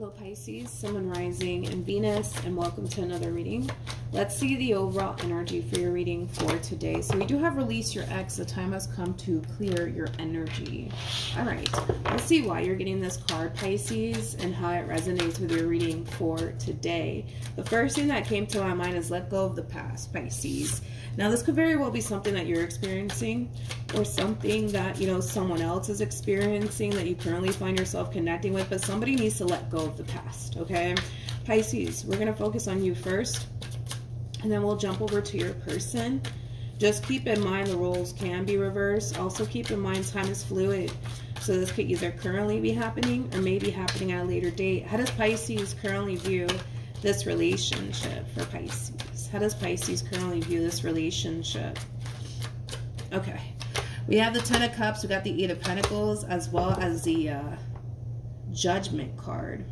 Hello Pisces, Sun Rising, and Venus, and welcome to another reading. Let's see the overall energy for your reading for today. So we do have release your ex. The time has come to clear your energy. All right, let's see why you're getting this card, Pisces, and how it resonates with your reading for today. The first thing that came to my mind is let go of the past, Pisces. Now, this could very well be something that you're experiencing or something that, you know, someone else is experiencing that you currently find yourself connecting with, but somebody needs to let go of the past, okay? Pisces, we're going to focus on you first, and then we'll jump over to your person. Just keep in mind the roles can be reversed. Also keep in mind time is fluid. So this could either currently be happening or maybe happening at a later date. How does Pisces currently view this relationship for Pisces? How does Pisces currently view this relationship? Okay. We have the Ten of Cups. We got the Eight of Pentacles as well as the uh, Judgment card.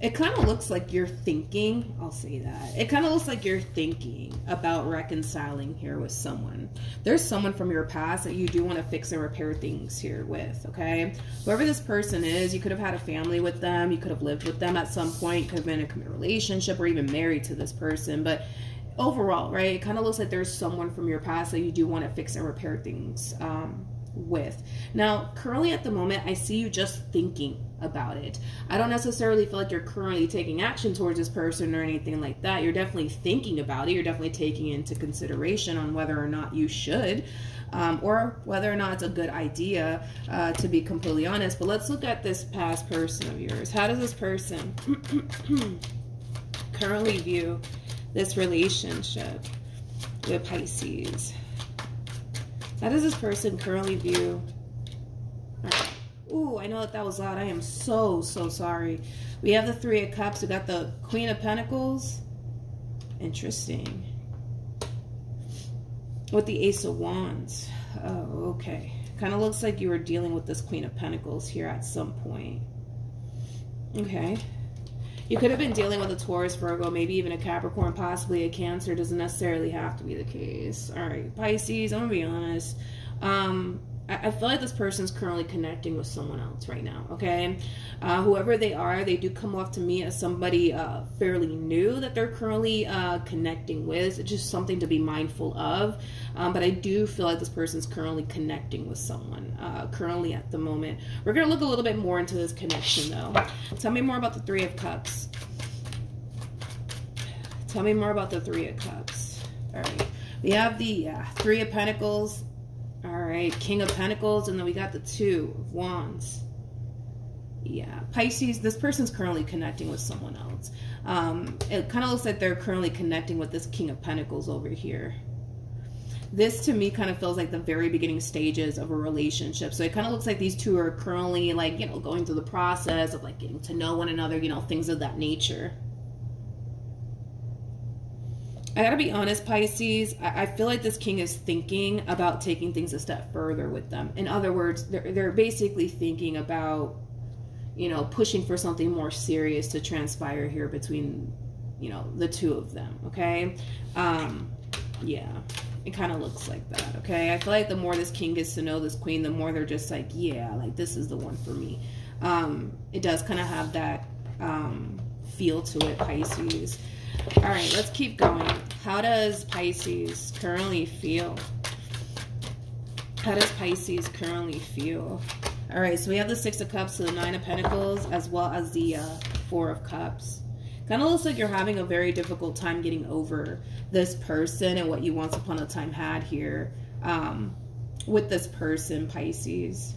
It kind of looks like you're thinking, I'll say that. It kind of looks like you're thinking about reconciling here with someone. There's someone from your past that you do want to fix and repair things here with, okay? Whoever this person is, you could have had a family with them. You could have lived with them at some point. could have been in a committed relationship or even married to this person. But overall, right, it kind of looks like there's someone from your past that you do want to fix and repair things um, with. Now, currently at the moment, I see you just thinking about it. I don't necessarily feel like you're currently taking action towards this person or anything like that. You're definitely thinking about it. You're definitely taking into consideration on whether or not you should. Um, or whether or not it's a good idea, uh, to be completely honest. But let's look at this past person of yours. How does this person currently view this relationship with Pisces? How does this person currently view? Ooh, I know that that was loud. I am so, so sorry. We have the Three of Cups. We got the Queen of Pentacles. Interesting. With the Ace of Wands. Oh, okay. Kind of looks like you were dealing with this Queen of Pentacles here at some point. Okay. You could have been dealing with a Taurus, Virgo, maybe even a Capricorn, possibly a Cancer. Doesn't necessarily have to be the case. All right, Pisces, I'm to be honest. Um, I, feel like this person's currently connecting with someone else right now, okay? Uh, whoever they are, they do come off to me as somebody uh, fairly new that they're currently uh, connecting with. It's just something to be mindful of. Um, but I do feel like this person's currently connecting with someone uh, currently at the moment. We're going to look a little bit more into this connection, though. Tell me more about the Three of Cups. Tell me more about the Three of Cups. All right. We have the Three of Pentacles, all right, King of Pentacles, and then we got the Two of Wands. Yeah, Pisces, this person's currently connecting with someone else. Um, it kind of looks like they're currently connecting with this King of Pentacles over here. This to me kind of feels like the very beginning stages of a relationship. So it kind of looks like these two are currently like, you know, going through the process of like getting to know one another, you know, things of that nature. I gotta be honest, Pisces, I, I feel like this king is thinking about taking things a step further with them. In other words, they're, they're basically thinking about, you know, pushing for something more serious to transpire here between, you know, the two of them, okay? Um, yeah, it kind of looks like that, okay? I feel like the more this king gets to know this queen, the more they're just like, yeah, like this is the one for me. Um, it does kind of have that um, feel to it, Pisces. All right, let's keep going. How does Pisces currently feel? How does Pisces currently feel? All right, so we have the Six of Cups, so the Nine of Pentacles, as well as the uh, Four of Cups. Kind of looks like you're having a very difficult time getting over this person and what you once upon a time had here um, with this person, Pisces.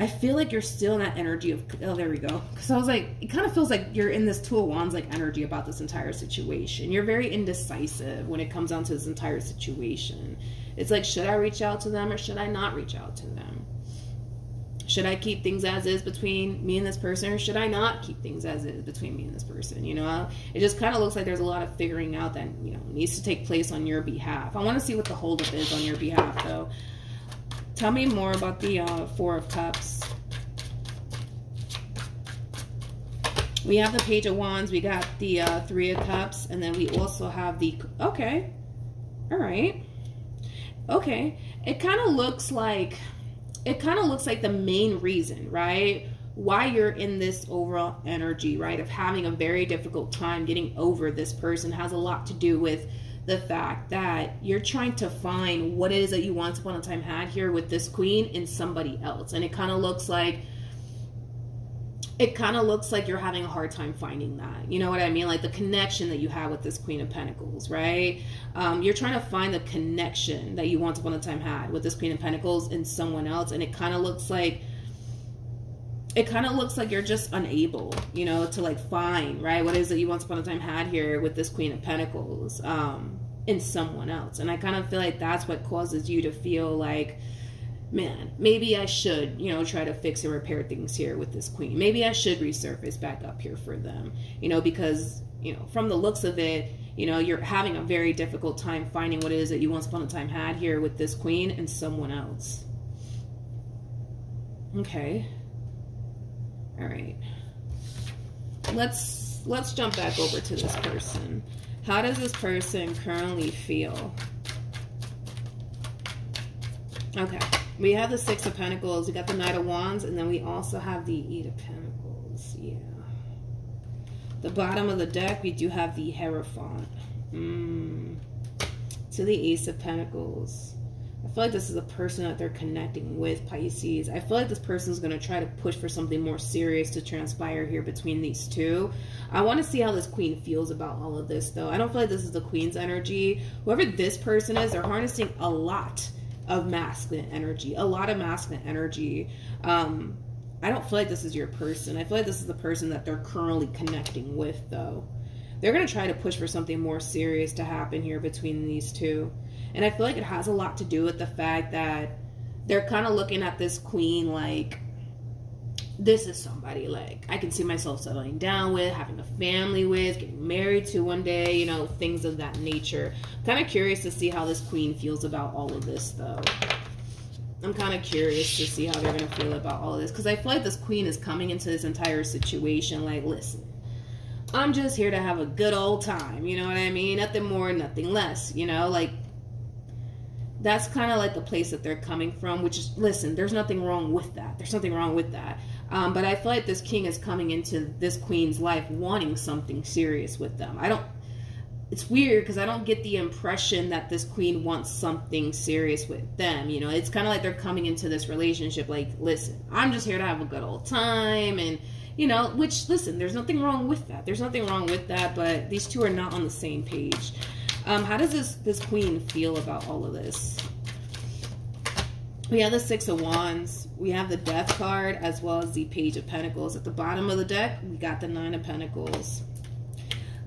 I feel like you're still in that energy of oh there we go. Because I was like it kind of feels like you're in this two of wands like energy about this entire situation. You're very indecisive when it comes down to this entire situation. It's like should I reach out to them or should I not reach out to them? Should I keep things as is between me and this person or should I not keep things as is between me and this person you know? It just kind of looks like there's a lot of figuring out that you know needs to take place on your behalf. I want to see what the holdup is on your behalf though Tell me more about the uh, Four of Cups. We have the Page of Wands. We got the uh, Three of Cups. And then we also have the... Okay. All right. Okay. It kind of looks like it kind of looks like the main reason, right? Why you're in this overall energy, right? Of having a very difficult time getting over this person has a lot to do with the fact that you're trying to find what it is that you once upon a time had here with this queen in somebody else. And it kind of looks like it kind of looks like you're having a hard time finding that. You know what I mean? Like the connection that you have with this Queen of Pentacles, right? Um, you're trying to find the connection that you once upon a time had with this Queen of Pentacles and someone else. And it kind of looks like, it kind of looks like you're just unable, you know, to like find, right? What is it you once upon a time had here with this Queen of Pentacles um, in someone else. And I kind of feel like that's what causes you to feel like, man, maybe I should, you know, try to fix and repair things here with this queen. Maybe I should resurface back up here for them, you know, because, you know, from the looks of it, you know, you're having a very difficult time finding what it is that you once upon a time had here with this queen and someone else. Okay. All right. Let's let's jump back over to this person. How does this person currently feel? Okay we have the Six of Pentacles, we got the Knight of Wands, and then we also have the Eight of Pentacles. Yeah. The bottom of the deck, we do have the Hierophant. Mm. To the Ace of Pentacles. I feel like this is a person that they're connecting with, Pisces. I feel like this person is going to try to push for something more serious to transpire here between these two. I want to see how this queen feels about all of this, though. I don't feel like this is the queen's energy. Whoever this person is, they're harnessing a lot of masculine energy, a lot of masculine energy. Um, I don't feel like this is your person. I feel like this is the person that they're currently connecting with, though. They're going to try to push for something more serious to happen here between these two. And I feel like it has a lot to do with the fact that they're kind of looking at this queen like this is somebody like I can see myself settling down with, having a family with, getting married to one day, you know, things of that nature. kind of curious to see how this queen feels about all of this though. I'm kind of curious to see how they're going to feel about all of this because I feel like this queen is coming into this entire situation like, listen, I'm just here to have a good old time, you know what I mean? Nothing more, nothing less, you know, like that's kind of like the place that they're coming from, which is, listen, there's nothing wrong with that. There's nothing wrong with that. Um, but I feel like this king is coming into this queen's life wanting something serious with them. I don't, it's weird because I don't get the impression that this queen wants something serious with them. You know, it's kind of like they're coming into this relationship like, listen, I'm just here to have a good old time. And, you know, which, listen, there's nothing wrong with that. There's nothing wrong with that, but these two are not on the same page. Um, how does this, this queen feel about all of this? We have the Six of Wands. We have the Death card as well as the Page of Pentacles. At the bottom of the deck, we got the Nine of Pentacles.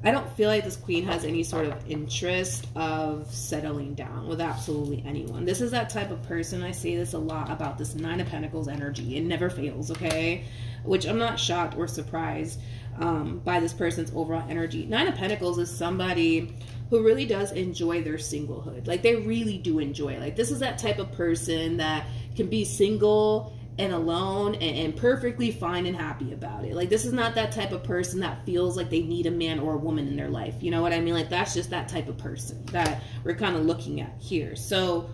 I don't feel like this queen has any sort of interest of settling down with absolutely anyone. This is that type of person. I say this a lot about this Nine of Pentacles energy. It never fails, okay? Which I'm not shocked or surprised um, by this person's overall energy. Nine of Pentacles is somebody who really does enjoy their singlehood. Like they really do enjoy. Like this is that type of person that can be single and alone and, and, perfectly fine and happy about it. Like this is not that type of person that feels like they need a man or a woman in their life. You know what I mean? Like that's just that type of person that we're kind of looking at here. So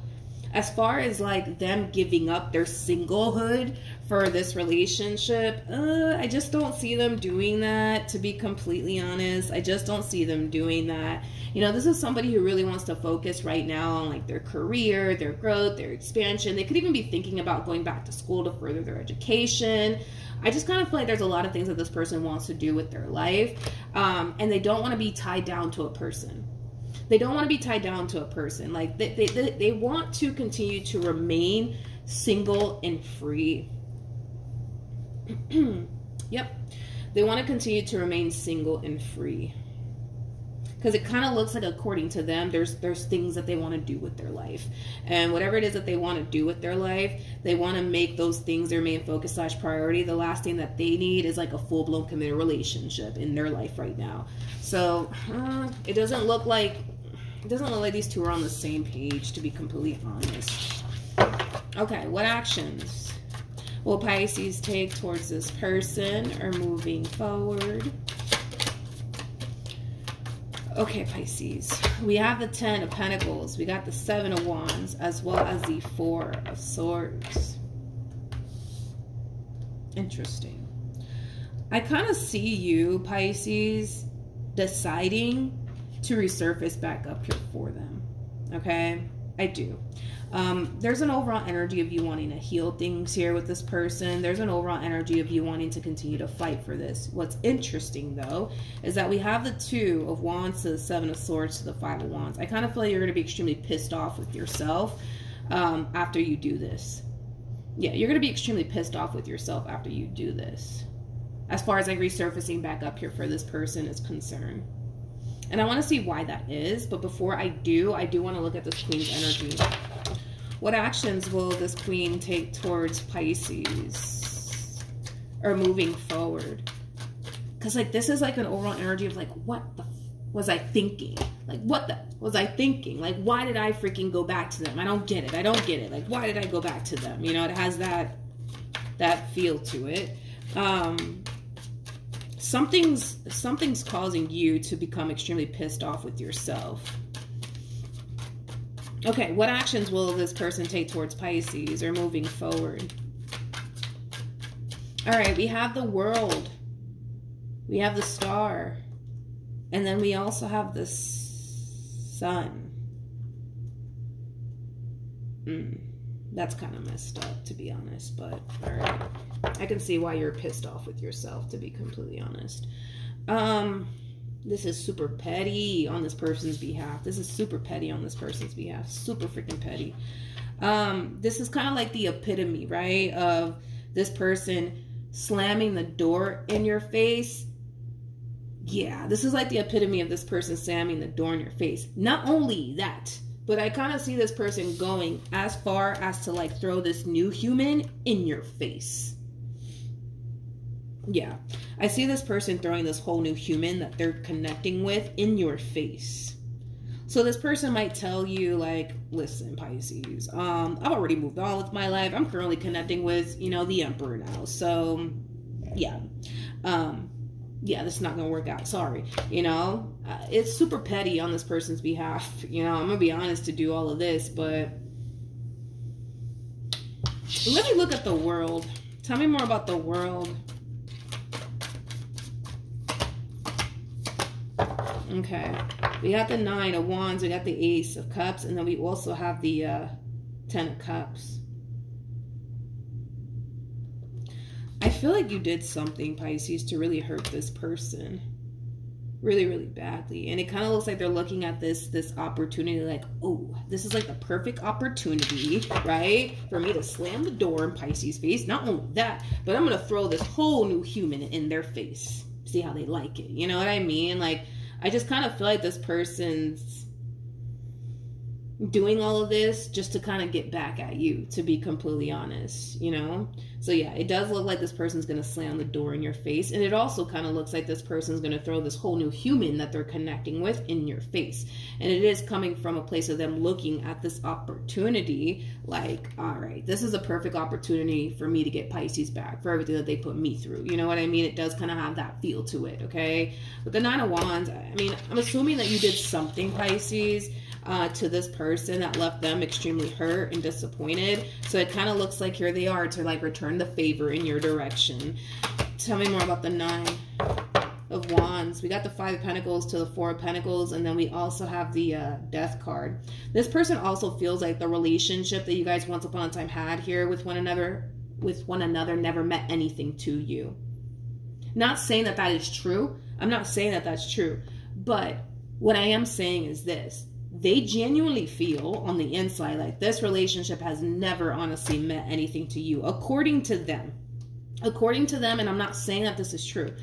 as far as like them giving up their singlehood for this relationship, uh, I just don't see them doing that, to be completely honest. I just don't see them doing that. You know, this is somebody who really wants to focus right now on like their career, their growth, their expansion. They could even be thinking about going back to school to further their education. I just kind of feel like there's a lot of things that this person wants to do with their life, um, and they don't want to be tied down to a person they don't want to be tied down to a person. Like they, they, they want to continue to remain single and free. Yep. They want to continue to remain single and free. Because it kind of looks like according to them there's there's things that they want to do with their life. And whatever it is that they want to do with their life they want to make those things their main focus slash priority. The last thing that they need is like a full-blown committed relationship in their life right now. So uh, it doesn't look like it doesn't look like these two are on the same page, to be completely honest. Okay, what actions will Pisces take towards this person or moving forward? Okay, Pisces. We have the Ten of Pentacles. We got the Seven of Wands as well as the Four of Swords. Interesting. I kind of see you, Pisces, deciding to resurface back up here for them. Okay? I do. Um, there's an overall energy of you wanting to heal things here with this person. There's an overall energy of you wanting to continue to fight for this. What's interesting, though, is that we have the Two of Wands to the Seven of Swords to the Five of Wands. I kind of feel like you're going to be extremely pissed off with yourself um, after you do this. Yeah, you're going to be extremely pissed off with yourself after you do this. As far as like resurfacing back up here for this person is concerned. And I want to see why that is. But before I do, I do want to look at this Queen's energy. What actions will this Queen take towards Pisces? Or moving forward? Because like this is like an overall energy of like, what the was I thinking? Like, what the was I thinking? Like, why did I freaking go back to them? I don't get it. I don't get it. Like, why did I go back to them? You know, it has that that feel to it. Um, something's something's causing you to become extremely pissed off with yourself. Okay, what actions will this person take towards Pisces or moving forward? All right, we have the world. We have the star. And then we also have the sun. Mm, that's kind of messed up, to be honest, but all right. I can see why you're pissed off with yourself, to be completely honest. Um, this is super petty on this person's behalf. This is super petty on this person's behalf. Super freaking petty. Um, this is kind of like the epitome, right? Of this person slamming the door in your face. Yeah, this is like the epitome of this person slamming the door in your face. Not only that, but I kind of see this person going as far as to like throw this new human in your face. Yeah. I see this person throwing this whole new human that they're connecting with in your face. So this person might tell you like, listen, Pisces, um, I've already moved on with my life. I'm currently connecting with, you know, the emperor now. So yeah. Um, yeah, this is not going to work out. Sorry. You know, uh, it's super petty on this person's behalf. You know, I'm to be honest to do all of this, but let me look at the world. Tell me more about the world. Okay. We got the nine of wands. We got the ace of cups. And then we also have the uh, ten of cups. I feel like you did something, Pisces, to really hurt this person. Really, really badly. And it kind of looks like they're looking at this this opportunity like, oh, this is like the perfect opportunity, right? For me to slam the door in Pisces' face. Not only that, but I'm going to throw this whole new human in their face. See how they like it. You know what I mean? Like, I just kind of feel like this person's doing all of this just to kind of get back at you, to be completely honest, you know? So yeah, it does look like this person's going to slam the door in your face. And it also kind of looks like this person's going to throw this whole new human that they're connecting with in your face. And it is coming from a place of them looking at this opportunity like, all right, this is a perfect opportunity for me to get Pisces back for everything that they put me through. You know what I mean? It does kind of have that feel to it, okay? With the Nine of Wands, I mean, I'm assuming that you did something, Pisces uh, to this person that left them extremely hurt and disappointed. So it kind of looks like here they are to like return the favor in your direction. Tell me more about the nine of wands. We got the five of pentacles to the four of pentacles, and then we also have the uh, death card. This person also feels like the relationship that you guys once upon a time had here with one another, with one another, never meant anything to you. Not saying that that is true. I'm not saying that that's true, but what I am saying is this: they genuinely feel on the inside like this relationship has never honestly meant anything to you, according to them. According to them, and I'm not saying that this is true,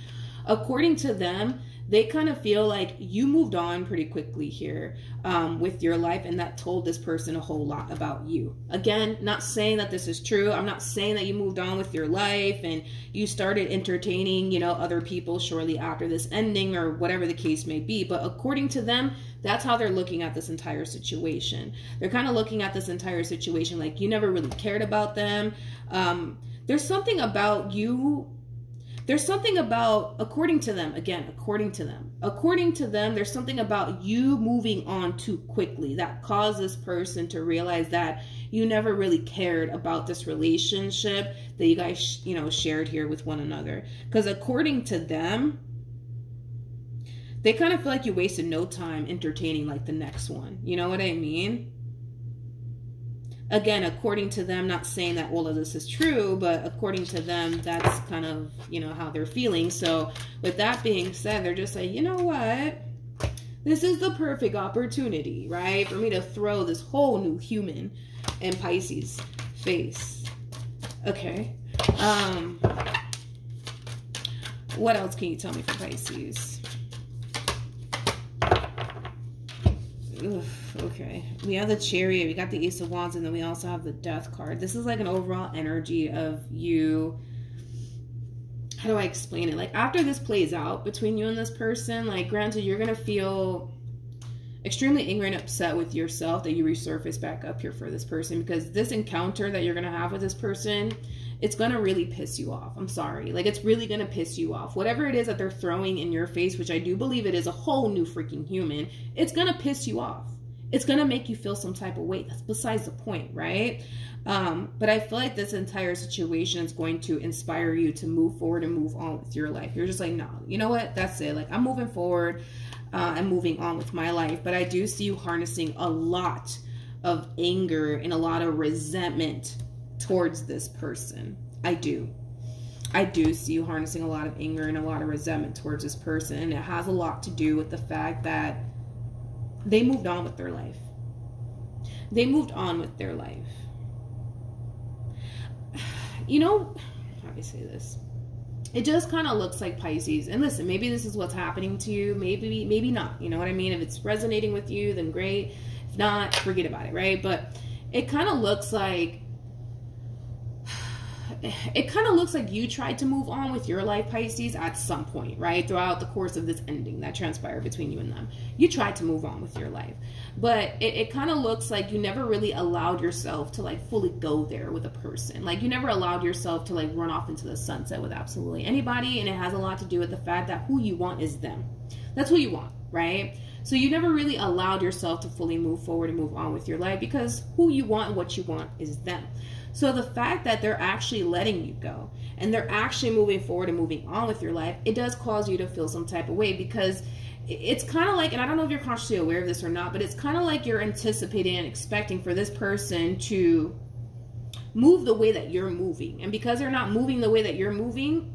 according to them, they kind of feel like you moved on pretty quickly here um, with your life, and that told this person a whole lot about you. Again, not saying that this is true. I'm not saying that you moved on with your life and you started entertaining, you know, other people shortly after this ending or whatever the case may be. But according to them, that's how they're looking at this entire situation. They're kind of looking at this entire situation like you never really cared about them. Um, there's something about you there's something about according to them again according to them according to them there's something about you moving on too quickly that caused this person to realize that you never really cared about this relationship that you guys you know shared here with one another. Because according to them they kind of feel like you wasted no time entertaining like the next one. You know what i mean again according to them not saying that all of this is true but according to them that's kind of you know how they're feeling. So with that being said they're just like you know what? This is the perfect opportunity right for me to throw this whole new human in pisces face. Okay um what else can you tell me for pisces Ugh, okay. We have the chariot, we got the ace of wands, and then we also have the death card. This is like an overall energy of you. How do I explain it? Like after this plays out between you and this person, like granted, you're gonna feel extremely angry and upset with yourself that you resurface back up here for this person because this encounter that you're gonna have with this person it's gonna really piss you off. I'm sorry. Like it's really gonna piss you off. Whatever it is that they're throwing in your face, which I do believe it is a whole new freaking human, it's gonna piss you off. It's gonna make you feel some type of weight. That's besides the point, right? Um, but I feel like this entire situation is going to inspire you to move forward and move on with your life. You're just like, no, you know what? That's it. Like I'm moving forward uh, and moving on with my life. But I do see you harnessing a lot of anger and a lot of resentment towards this person. I do. I do see you harnessing a lot of anger and a lot of resentment towards this person. And it has a lot to do with the fact that they moved on with their life. They moved on with their life. You know, how do I say this? It just kind of looks like Pisces. And listen, maybe this is what's happening to you. Maybe, maybe not. You know what I mean? If it's resonating with you, then great. If not, forget about it, right? But it kind of looks like it kind of looks like you tried to move on with your life, Pisces, at some point, right? Throughout the course of this ending that transpired between you and them. You tried to move on with your life. But it, it kind of looks like you never really allowed yourself to like fully go there with a person. Like you never allowed yourself to like run off into the sunset with absolutely anybody. And it has a lot to do with the fact that who you want is them. That's who you want, right? So you never really allowed yourself to fully move forward and move on with your life because who you want and what you want is them. So the fact that they're actually letting you go and they're actually moving forward and moving on with your life, it does cause you to feel some type of way because it's kind of like, and I don't know if you're consciously aware of this or not, but it's kind of like you're anticipating and expecting for this person to move the way that you're moving. And because they're not moving the way that you're moving,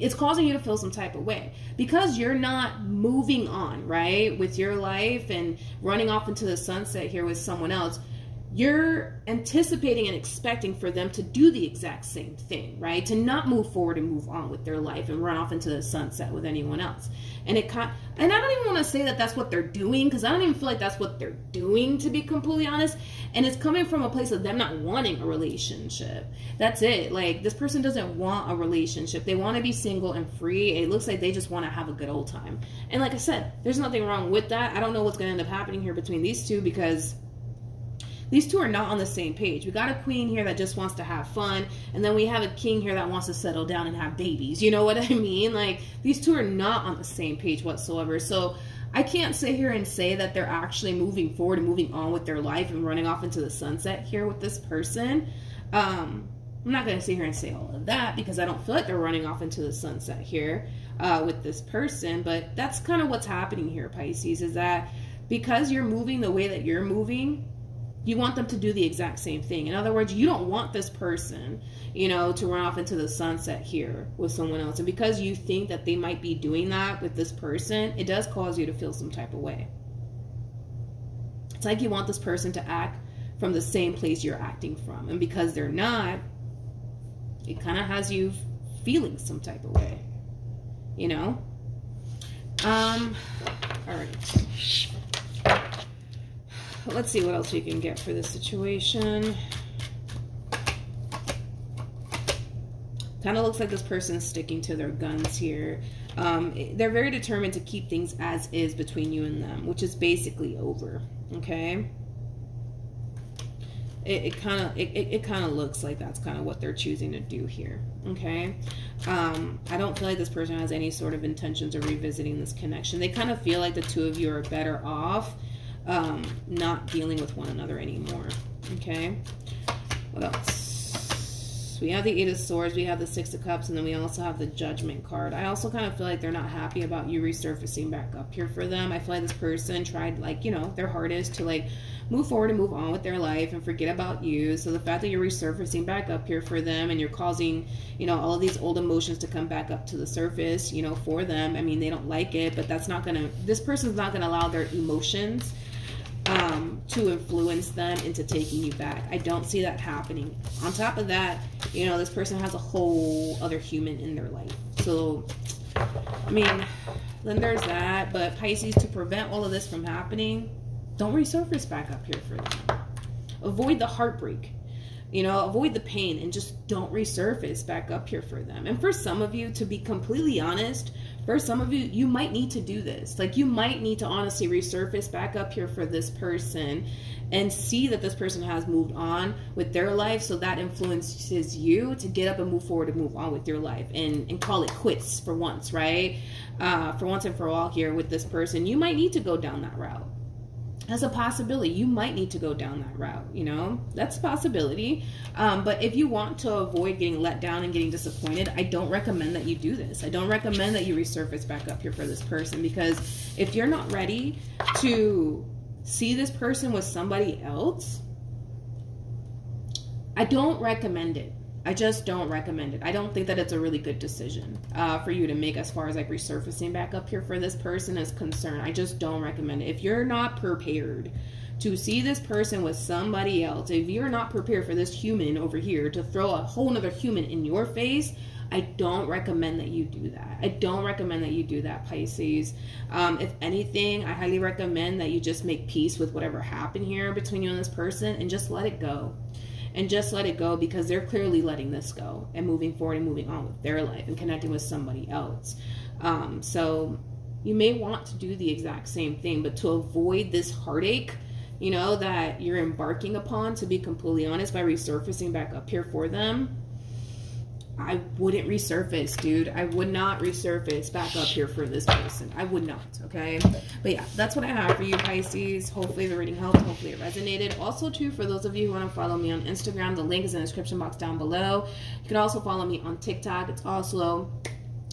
it's causing you to feel some type of way because you're not moving on, right, with your life and running off into the sunset here with someone else you're anticipating and expecting for them to do the exact same thing, right? To not move forward and move on with their life and run off into the sunset with anyone else. And it and I don't even want to say that that's what they're doing because I don't even feel like that's what they're doing to be completely honest. And it's coming from a place of them not wanting a relationship. That's it. Like this person doesn't want a relationship. They want to be single and free. It looks like they just want to have a good old time. And like I said, there's nothing wrong with that. I don't know what's going to end up happening here between these two because these two are not on the same page. We got a queen here that just wants to have fun, and then we have a king here that wants to settle down and have babies. You know what I mean? Like, these two are not on the same page whatsoever. So, I can't sit here and say that they're actually moving forward and moving on with their life and running off into the sunset here with this person. Um, I'm not going to sit here and say all of that because I don't feel like they're running off into the sunset here uh, with this person. But that's kind of what's happening here, Pisces, is that because you're moving the way that you're moving, you want them to do the exact same thing. In other words, you don't want this person, you know, to run off into the sunset here with someone else. And because you think that they might be doing that with this person, it does cause you to feel some type of way. It's like you want this person to act from the same place you're acting from. And because they're not, it kind of has you feeling some type of way, you know? Um, all right let's see what else we can get for this situation. Kind of looks like this person's sticking to their guns here. Um, they're very determined to keep things as is between you and them, which is basically over. Okay? it, kind of it, it, it kind of looks like that's kind of what they're choosing to do here okay um i don't feel like this person has any sort of intentions of revisiting this connection they kind of feel like the two of you are better off um not dealing with one another anymore okay what else we have the Eight of Swords, we have the Six of Cups, and then we also have the Judgment card. I also kind of feel like they're not happy about you resurfacing back up here for them. I feel like this person tried, like, you know, their hardest to, like, move forward and move on with their life and forget about you. So the fact that you're resurfacing back up here for them and you're causing, you know, all of these old emotions to come back up to the surface, you know, for them. I mean, they don't like it, but that's not going to, this person's not going to allow their emotions um, to influence them into taking you back. I don't see that happening. On top of that, you know, this person has a whole other human in their life. So, I mean, then there's that. But Pisces, to prevent all of this from happening, don't resurface back up here for them. Avoid the heartbreak. You know, avoid the pain and just don't resurface back up here for them. And for some of you, to be completely honest, for some of you, you might need to do this. Like you might need to honestly resurface back up here for this person and see that this person has moved on with their life. So that influences you to get up and move forward and move on with your life and, and call it quits for once, right? Uh, for once and for all here with this person, you might need to go down that route as a possibility. You might need to go down that route, you know? That's a possibility. Um, but if you want to avoid getting let down and getting disappointed, I don't recommend that you do this. I don't recommend that you resurface back up here for this person because if you're not ready to see this person with somebody else, I don't recommend it. I just don't recommend it. I don't think that it's a really good decision uh, for you to make as far as like resurfacing back up here for this person is concerned. I just don't recommend it. If you're not prepared to see this person with somebody else, if you're not prepared for this human over here to throw a whole nother human in your face, I don't recommend that you do that. I don't recommend that you do that, Pisces. Um, if anything, I highly recommend that you just make peace with whatever happened here between you and this person and just let it go and just let it go because they're clearly letting this go and moving forward and moving on with their life and connecting with somebody else. Um, so you may want to do the exact same thing, but to avoid this heartache, you know, that you're embarking upon, to be completely honest, by resurfacing back up here for them, I wouldn't resurface, dude. I would not resurface back up here for this person. I would not, okay? But yeah, that's what I have for you, Pisces. Hopefully the reading helped. Hopefully it resonated. Also, too, for those of you who want to follow me on Instagram, the link is in the description box down below. You can also follow me on TikTok. It's also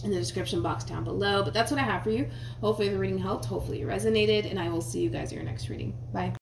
in the description box down below. But that's what I have for you. Hopefully the reading helped. Hopefully it resonated. And I will see you guys in your next reading. Bye.